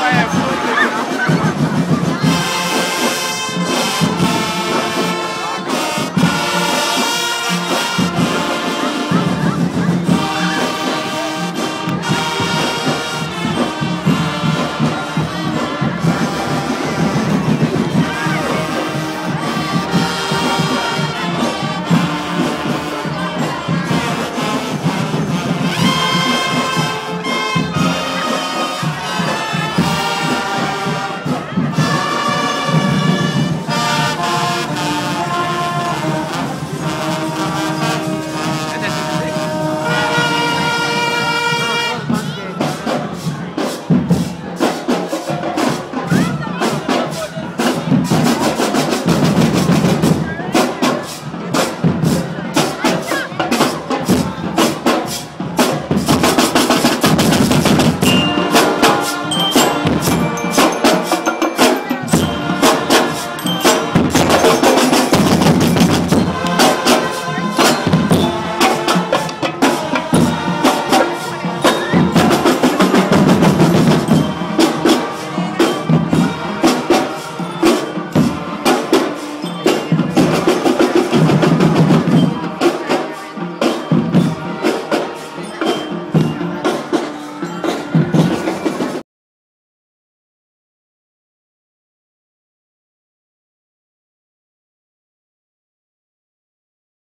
I am.